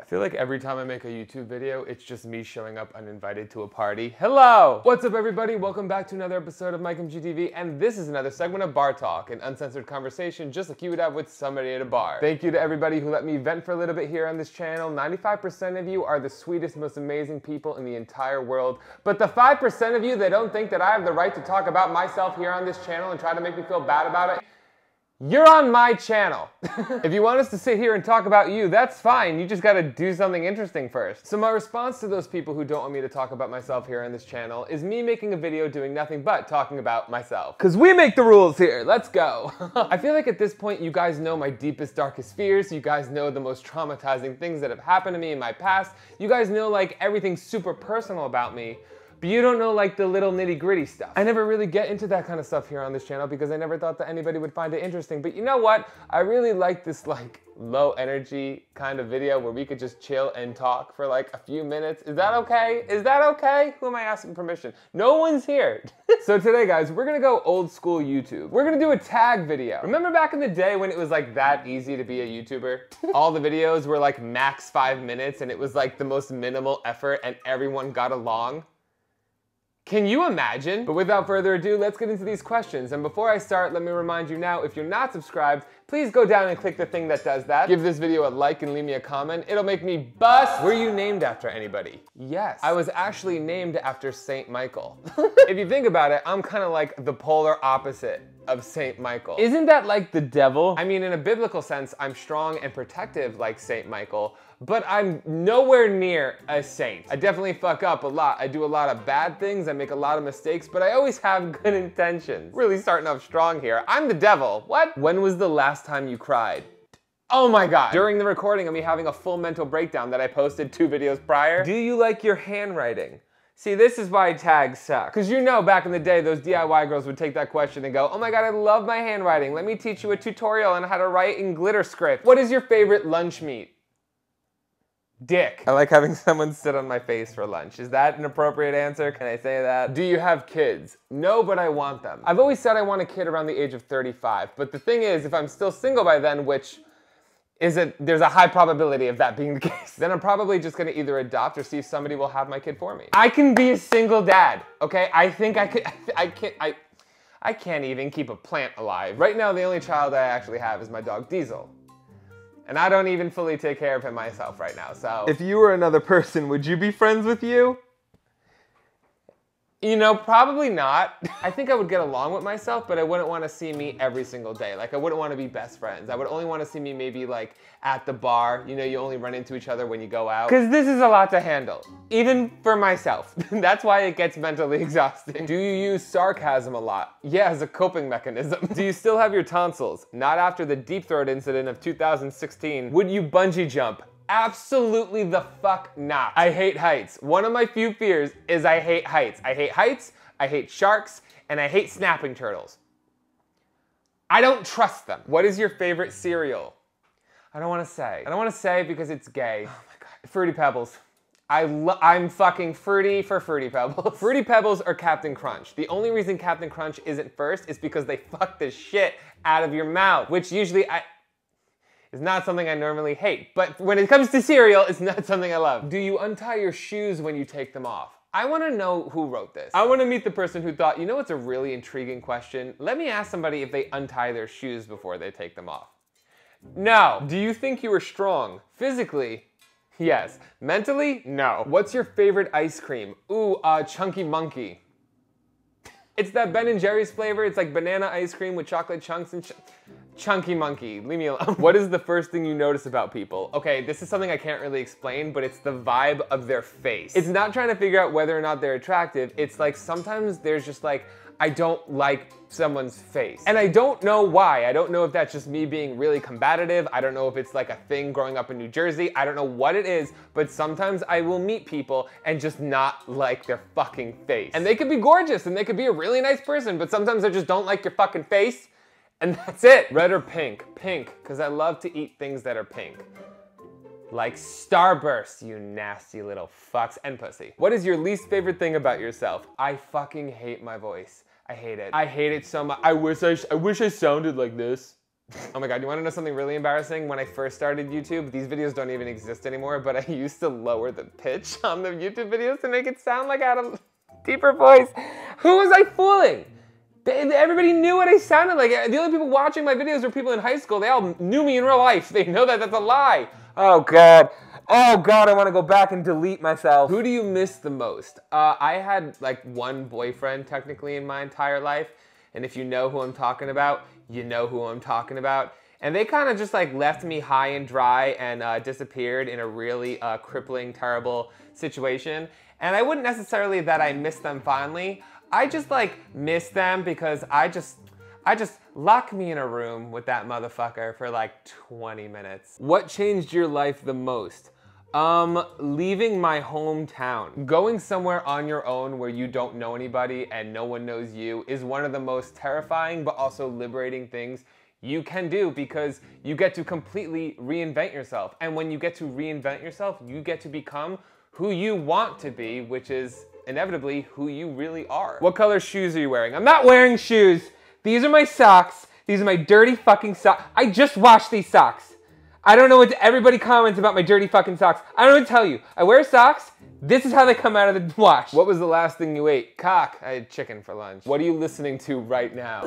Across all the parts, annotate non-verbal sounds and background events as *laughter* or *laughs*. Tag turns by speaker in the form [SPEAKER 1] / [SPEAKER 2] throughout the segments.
[SPEAKER 1] I feel like every time I make a YouTube video, it's just me showing up uninvited to a party. Hello! What's up everybody? Welcome back to another episode of Mike MGTV, and this is another segment of Bar Talk, an uncensored conversation just like you would have with somebody at a bar. Thank you to everybody who let me vent for a little bit here on this channel. 95% of you are the sweetest, most amazing people in the entire world, but the 5% of you that don't think that I have the right to talk about myself here on this channel and try to make me feel bad about it, you're on my channel. *laughs* if you want us to sit here and talk about you, that's fine. You just gotta do something interesting first. So my response to those people who don't want me to talk about myself here on this channel is me making a video doing nothing but talking about myself. Cause we make the rules here, let's go. *laughs* I feel like at this point you guys know my deepest, darkest fears. You guys know the most traumatizing things that have happened to me in my past. You guys know like everything super personal about me but you don't know like the little nitty gritty stuff. I never really get into that kind of stuff here on this channel because I never thought that anybody would find it interesting. But you know what? I really like this like low energy kind of video where we could just chill and talk for like a few minutes. Is that okay? Is that okay? Who am I asking permission? No one's here. *laughs* so today guys, we're gonna go old school YouTube. We're gonna do a tag video. Remember back in the day when it was like that easy to be a YouTuber? *laughs* All the videos were like max five minutes and it was like the most minimal effort and everyone got along? Can you imagine? But without further ado, let's get into these questions. And before I start, let me remind you now, if you're not subscribed, please go down and click the thing that does that. Give this video a like and leave me a comment. It'll make me bust. Were you named after anybody? Yes. I was actually named after Saint Michael. *laughs* if you think about it, I'm kind of like the polar opposite of Saint Michael. Isn't that like the devil? I mean, in a biblical sense, I'm strong and protective like Saint Michael, but I'm nowhere near a saint. I definitely fuck up a lot. I do a lot of bad things, I make a lot of mistakes, but I always have good intentions. Really starting off strong here. I'm the devil. What? When was the last time you cried? Oh my god. During the recording of me having a full mental breakdown that I posted two videos prior. Do you like your handwriting? See, this is why tags suck. Because you know back in the day, those DIY girls would take that question and go, oh my god, I love my handwriting. Let me teach you a tutorial on how to write in glitter script. What is your favorite lunch meat? Dick. I like having *laughs* someone sit on my face for lunch. Is that an appropriate answer? Can I say that? Do you have kids? No, but I want them. I've always said I want a kid around the age of 35, but the thing is, if I'm still single by then, which is it there's a high probability of that being the *laughs* case. Then I'm probably just gonna either adopt or see if somebody will have my kid for me. I can be a single dad, okay? I think I could, *laughs* I can't, I, I can't even keep a plant alive. Right now, the only child I actually have is my dog Diesel. And I don't even fully take care of him myself right now, so. If you were another person, would you be friends with you? You know, probably not. *laughs* I think I would get along with myself, but I wouldn't want to see me every single day. Like, I wouldn't want to be best friends. I would only want to see me maybe like at the bar. You know, you only run into each other when you go out. Because this is a lot to handle, even for myself. *laughs* That's why it gets mentally *laughs* exhausting. Do you use sarcasm a lot? Yeah, as a coping mechanism. Do you still have your tonsils? Not after the deep throat incident of 2016. Would you bungee jump? Absolutely the fuck not. I hate heights. One of my few fears is I hate heights. I hate heights, I hate sharks, and I hate snapping turtles. I don't trust them. What is your favorite cereal? I don't want to say. I don't want to say because it's gay. Oh my god. Fruity Pebbles. I I'm fucking fruity for Fruity Pebbles. *laughs* fruity Pebbles or Captain Crunch. The only reason Captain Crunch isn't first is because they fuck the shit out of your mouth, which usually I, is not something I normally hate. But when it comes to cereal, it's not something I love. Do you untie your shoes when you take them off? I want to know who wrote this. I want to meet the person who thought, you know what's a really intriguing question? Let me ask somebody if they untie their shoes before they take them off. No. Do you think you were strong? Physically? Yes. Mentally? No. What's your favorite ice cream? Ooh, uh, Chunky Monkey. It's that Ben & Jerry's flavor. It's like banana ice cream with chocolate chunks and ch Chunky monkey, leave me alone. what is the first thing you notice about people? Okay, this is something I can't really explain, but it's the vibe of their face. It's not trying to figure out whether or not they're attractive. It's like sometimes there's just like, I don't like someone's face. And I don't know why. I don't know if that's just me being really combative. I don't know if it's like a thing growing up in New Jersey. I don't know what it is, but sometimes I will meet people and just not like their fucking face. And they could be gorgeous and they could be a really nice person, but sometimes I just don't like your fucking face and that's it. Red or pink? Pink, because I love to eat things that are pink. Like Starburst, you nasty little fucks, and pussy. What is your least favorite thing about yourself? I fucking hate my voice. I hate it. I hate it so much. I wish I, I wish I sounded like this. Oh my god, you wanna know something really embarrassing? When I first started YouTube, these videos don't even exist anymore, but I *laughs* used to lower the pitch on the YouTube videos to make it sound like I had a deeper voice. Who was I fooling? Everybody knew what I sounded like. The only people watching my videos were people in high school. They all knew me in real life. They know that that's a lie. Oh god. Oh god, I want to go back and delete myself. Who do you miss the most? Uh, I had like one boyfriend technically in my entire life. And if you know who I'm talking about, you know who I'm talking about. And they kind of just like left me high and dry and uh, disappeared in a really uh, crippling, terrible situation. And I wouldn't necessarily that I miss them fondly. I just like miss them because I just, I just lock me in a room with that motherfucker for like 20 minutes. What changed your life the most? Um, leaving my hometown. Going somewhere on your own where you don't know anybody and no one knows you is one of the most terrifying but also liberating things you can do because you get to completely reinvent yourself. And when you get to reinvent yourself, you get to become who you want to be, which is inevitably who you really are. What color shoes are you wearing? I'm not wearing shoes. These are my socks. These are my dirty fucking socks. I just washed these socks. I don't know what to, everybody comments about my dirty fucking socks. I don't know what to tell you. I wear socks. This is how they come out of the *laughs* wash. What was the last thing you ate? Cock. I had chicken for lunch. What are you listening to right now?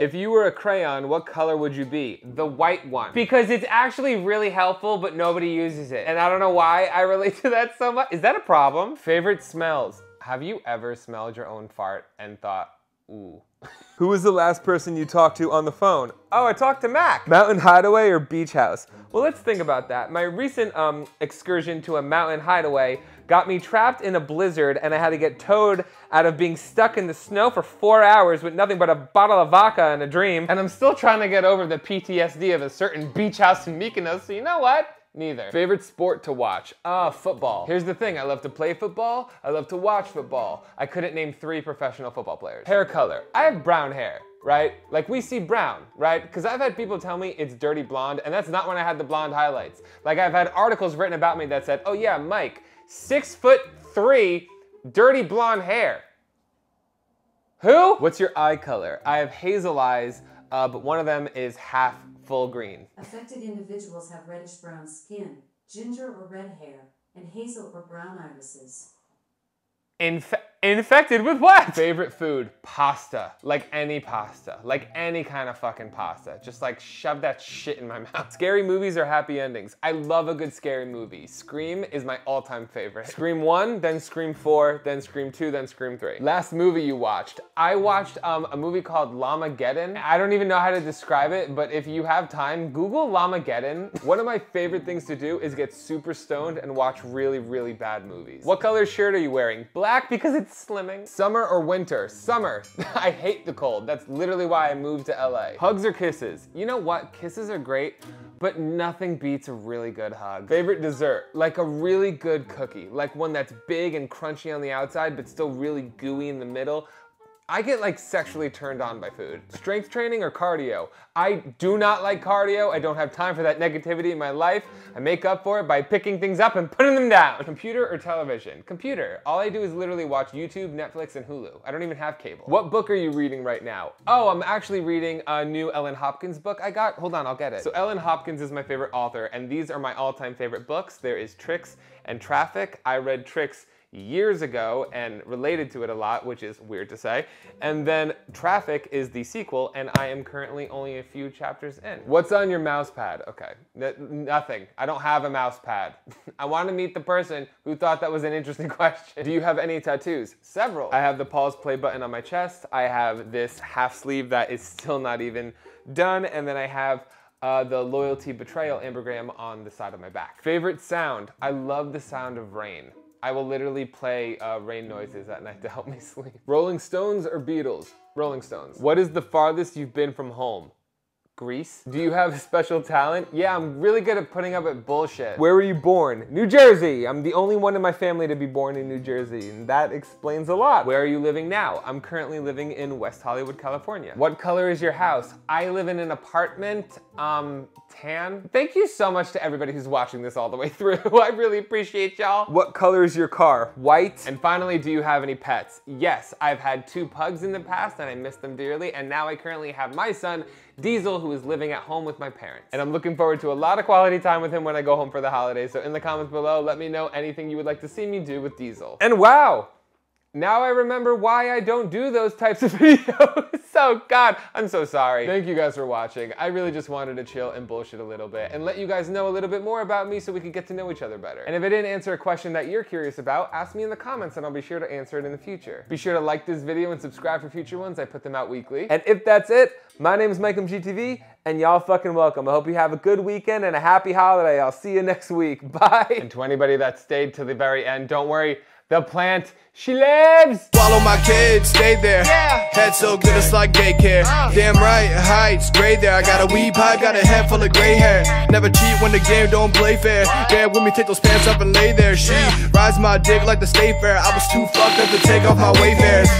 [SPEAKER 1] If you were a crayon, what color would you be? The white one. Because it's actually really helpful, but nobody uses it. And I don't know why I relate to that so much. Is that a problem? Favorite smells. Have you ever smelled your own fart and thought, ooh, *laughs* who was the last person you talked to on the phone? Oh, I talked to Mac. Mountain Hideaway or Beach House? Well, let's think about that. My recent um, excursion to a mountain hideaway got me trapped in a blizzard and I had to get towed out of being stuck in the snow for four hours with nothing but a bottle of vodka and a dream. And I'm still trying to get over the PTSD of a certain beach house in Mykonos, so you know what? Neither. Favorite sport to watch? Ah, football. Here's the thing, I love to play football, I love to watch football. I couldn't name three professional football players. Hair color. I have brown hair, right? Like we see brown, right? Because I've had people tell me it's dirty blonde, and that's not when I had the blonde highlights. Like I've had articles written about me that said, oh yeah, Mike, six foot three, dirty blonde hair. Who? What's your eye color? I have hazel eyes, uh, but one of them is half full green.
[SPEAKER 2] Affected individuals have reddish brown skin, ginger or red hair, and hazel or brown irises.
[SPEAKER 1] Inf infected with what? Favorite food, pasta. Like any pasta. Like any kind of fucking pasta. Just like shove that shit in my *laughs* mouth. Scary movies or happy endings. I love a good scary movie. Scream is my all-time favorite. Scream 1, then Scream 4, then Scream 2, then Scream 3. Last movie you watched. I watched um, a movie called Llamageddon. I don't even know how to describe it, but if you have time, Google Llamageddon. One of my favorite things to do is get super stoned and watch really, really bad movies. What color shirt are you wearing? Black because it's slimming. Summer or winter? Summer. *laughs* I hate the cold. That's literally why I moved to LA. Hugs or kisses? You know what? Kisses are great, but nothing beats a really good hug. Favorite dessert? Like a really good cookie. Like one that's big and crunchy on the outside, but still really gooey in the middle. I get like sexually turned on by food. Strength training or cardio? I do not like cardio. I don't have time for that negativity in my life. I make up for it by picking things up and putting them down. Computer or television? Computer. All I do is literally watch YouTube, Netflix, and Hulu. I don't even have cable. What book are you reading right now? Oh, I'm actually reading a new Ellen Hopkins book I got. Hold on, I'll get it. So Ellen Hopkins is my favorite author, and these are my all-time favorite books. There is Tricks and Traffic. I read Tricks years ago and related to it a lot, which is weird to say. And then Traffic is the sequel, and I am currently only a few chapters in. What's on your mouse pad? Okay, N nothing. I don't have a mouse pad. *laughs* I want to meet the person who thought that was an interesting *laughs* question. Do you have any tattoos? Several. I have the pause play button on my chest. I have this half sleeve that is still not even done, and then I have uh, the loyalty betrayal ambigram on the side of my back. Favorite sound? I love the sound of rain. I will literally play uh, rain noises at night to help me *laughs* sleep. Rolling Stones or Beatles? Rolling Stones. What is the farthest you've been from home? Greece? Do you have a special talent? Yeah, I'm really good at putting up at bullshit. Where were you born? New Jersey. I'm the only one in my family to be born in New Jersey, and that explains a lot. Where are you living now? I'm currently living in West Hollywood, California. What color is your house? I live in an apartment, um, tan. Thank you so much to everybody who's watching this all the way *laughs* through. I really appreciate y'all. What color is your car? White. And finally, do you have any pets? Yes, I've had two pugs in the past and I miss them dearly, and now I currently have my son, Diesel, who is living at home with my parents. And I'm looking forward to a lot of quality time with him when I go home for the holidays. So in the comments below, let me know anything you would like to see me do with Diesel. And wow, now I remember why I don't do those types of *laughs* videos. *laughs* so God, I'm so sorry. Thank you guys for watching. I really just wanted to chill and bullshit a little bit and let you guys know a little bit more about me so we could get to know each other better. And if I didn't answer a question that you're curious about, ask me in the comments and I'll be sure to answer it in the future. Be sure to like this video and subscribe for future ones. I put them out weekly. And if that's it, my name is MikeMGTV and y'all fucking welcome. I hope you have a good weekend and a happy holiday. I'll see you next week. *laughs* Bye. And to anybody that stayed to the very end, don't worry, the plant, she lives!
[SPEAKER 3] Follow my kids, stay there.
[SPEAKER 1] Yeah.
[SPEAKER 3] Head so good, it's like daycare.
[SPEAKER 1] Uh.
[SPEAKER 3] Damn right, heights, gray there. I got a weed pipe, got a head full of gray hair. Never cheat when the game don't play fair. Bear with me, take those pants up and lay there. She rides my dick like the state fair. I was too fucked up to take off my wayfares.